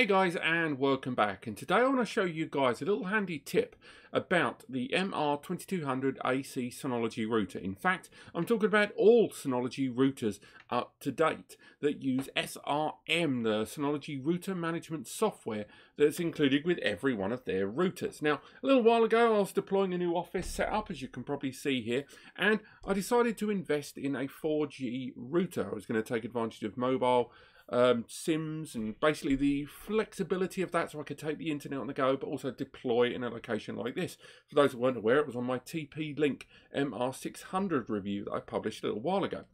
Hey guys and welcome back and today I want to show you guys a little handy tip about the MR2200 AC Synology router. In fact, I'm talking about all Synology routers up to date that use SRM, the Synology router management software that's included with every one of their routers. Now, a little while ago I was deploying a new office setup as you can probably see here and I decided to invest in a 4G router. I was going to take advantage of mobile um, SIMs and basically the flexibility of that so I could take the internet on the go but also deploy in a location like this. For those who weren't aware, it was on my TP-Link MR600 review that I published a little while ago.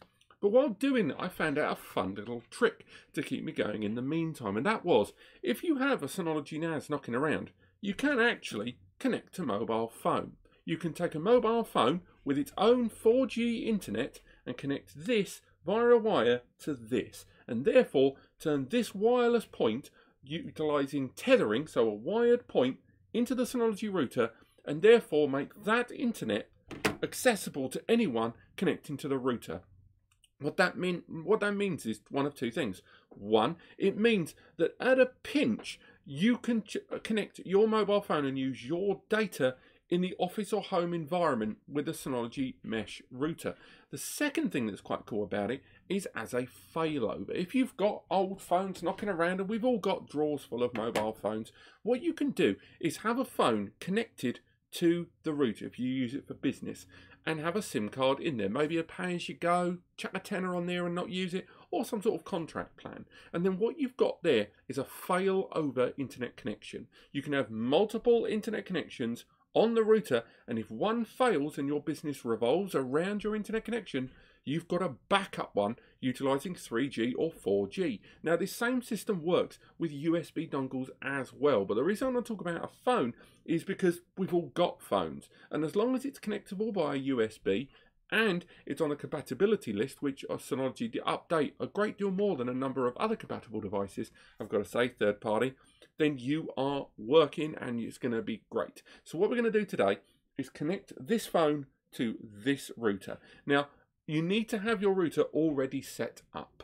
But while doing that, I found out a fun little trick to keep me going in the meantime, and that was if you have a Synology NAS knocking around, you can actually connect to mobile phone. You can take a mobile phone with its own 4G internet and connect this via a wire to this and therefore turn this wireless point utilizing tethering, so a wired point, into the Synology router and therefore make that internet accessible to anyone connecting to the router. What that mean what that means is one of two things. One, it means that at a pinch you can connect your mobile phone and use your data in the office or home environment with a Synology mesh router. The second thing that's quite cool about it is as a failover. If you've got old phones knocking around, and we've all got drawers full of mobile phones, what you can do is have a phone connected to the router if you use it for business and have a SIM card in there. Maybe a pay as you go, chuck a tenner on there and not use it, or some sort of contract plan. And then what you've got there is a fail over internet connection. You can have multiple internet connections on the router, and if one fails and your business revolves around your internet connection, you've got a backup one utilizing 3G or 4G. Now, this same system works with USB dongles as well, but the reason I want to talk about a phone is because we've all got phones, and as long as it's connectable by USB and it's on a compatibility list, which Synology update a great deal more than a number of other compatible devices, I've got to say, third party, then you are working and it's going to be great. So what we're going to do today is connect this phone to this router. Now, you need to have your router already set up.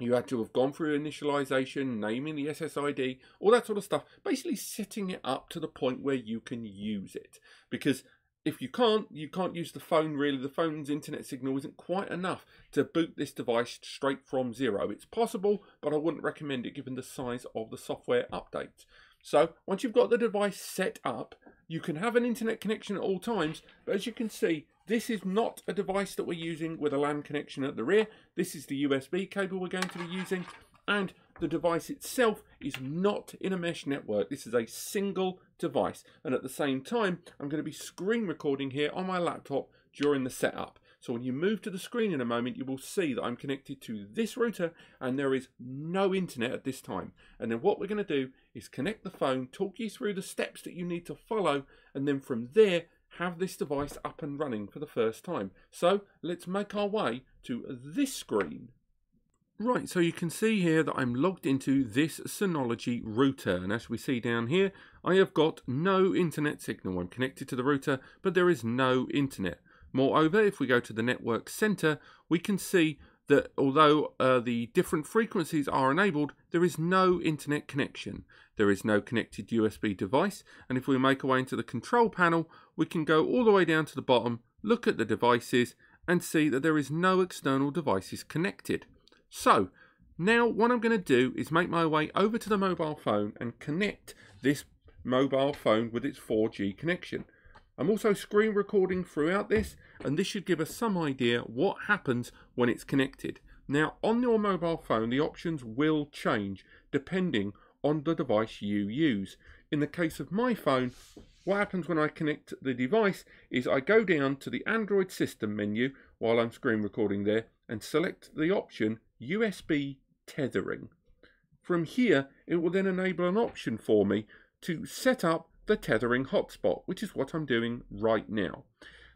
You had to have gone through initialization, naming the SSID, all that sort of stuff, basically setting it up to the point where you can use it. Because if you can't, you can't use the phone really. The phone's internet signal isn't quite enough to boot this device straight from zero. It's possible, but I wouldn't recommend it given the size of the software updates. So once you've got the device set up, you can have an internet connection at all times, but as you can see, this is not a device that we're using with a LAN connection at the rear. This is the USB cable we're going to be using, and the device itself is not in a mesh network. This is a single device. And at the same time, I'm going to be screen recording here on my laptop during the setup. So when you move to the screen in a moment, you will see that I'm connected to this router and there is no internet at this time. And then what we're going to do is connect the phone, talk you through the steps that you need to follow, and then from there, have this device up and running for the first time. So let's make our way to this screen. Right, so you can see here that I'm logged into this Synology router, and as we see down here, I have got no internet signal. I'm connected to the router, but there is no internet. Moreover, if we go to the network center, we can see that although uh, the different frequencies are enabled, there is no internet connection. There is no connected USB device, and if we make our way into the control panel, we can go all the way down to the bottom, look at the devices, and see that there is no external devices connected. So now what I'm going to do is make my way over to the mobile phone and connect this mobile phone with its 4G connection. I'm also screen recording throughout this and this should give us some idea what happens when it's connected. Now on your mobile phone the options will change depending on the device you use. In the case of my phone, what happens when I connect the device is I go down to the Android system menu while I'm screen recording there and select the option USB tethering. From here, it will then enable an option for me to set up the tethering hotspot, which is what I'm doing right now.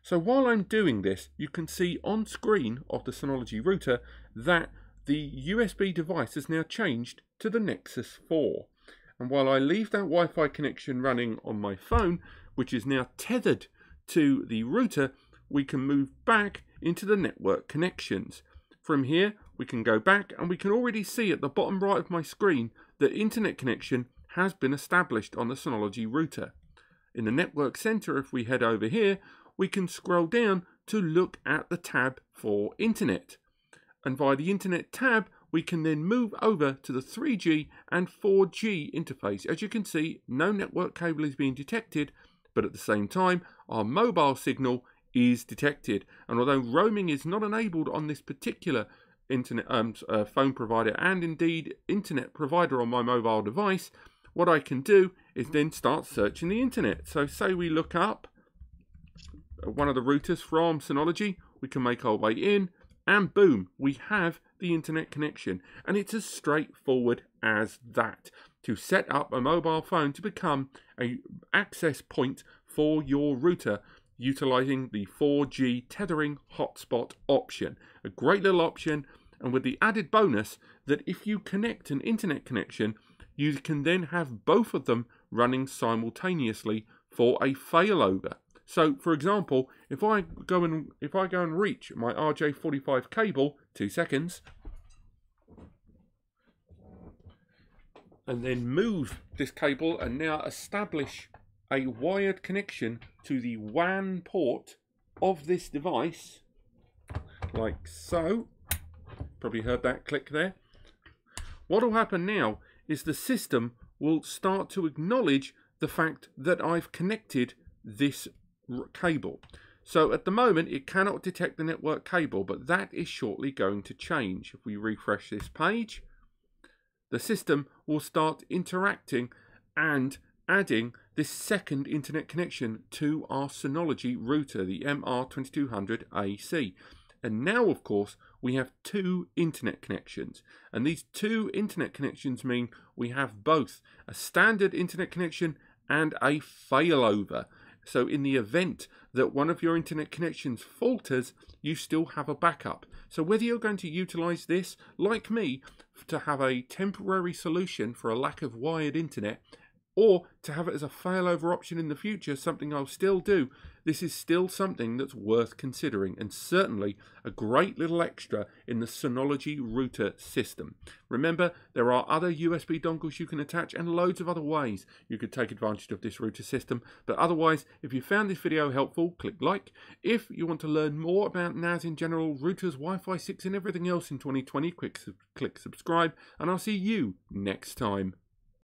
So while I'm doing this, you can see on screen of the Synology router that the USB device has now changed to the Nexus 4. And while I leave that Wi-Fi connection running on my phone, which is now tethered to the router, we can move back into the network connections. From here, we can go back and we can already see at the bottom right of my screen that internet connection has been established on the Synology router. In the network center, if we head over here, we can scroll down to look at the tab for internet. And via the internet tab, we can then move over to the 3G and 4G interface. As you can see, no network cable is being detected, but at the same time, our mobile signal is detected. And although roaming is not enabled on this particular internet um, uh, phone provider and indeed internet provider on my mobile device, what I can do is then start searching the internet. So say we look up one of the routers from Synology, we can make our way in, and boom, we have the internet connection. And it's as straightforward as that to set up a mobile phone to become a access point for your router utilizing the 4G tethering hotspot option. A great little option and with the added bonus that if you connect an internet connection, you can then have both of them running simultaneously for a failover. So, for example, if I go and if I go and reach my RJ45 cable, two seconds, and then move this cable and now establish a wired connection to the WAN port of this device, like so. Probably heard that click there. What will happen now is the system will start to acknowledge the fact that I've connected this cable. So at the moment it cannot detect the network cable, but that is shortly going to change. If we refresh this page, the system will start interacting and adding this second internet connection to our Synology router, the MR2200AC. And now, of course, we have two internet connections. And these two internet connections mean we have both a standard internet connection and a failover. So in the event that one of your internet connections falters, you still have a backup. So whether you're going to utilize this, like me, to have a temporary solution for a lack of wired internet, or to have it as a failover option in the future, something I'll still do, this is still something that's worth considering and certainly a great little extra in the Synology router system. Remember, there are other USB dongles you can attach and loads of other ways you could take advantage of this router system. But otherwise, if you found this video helpful, click like. If you want to learn more about NAS in general, routers, Wi-Fi 6 and everything else in 2020, click, click subscribe and I'll see you next time.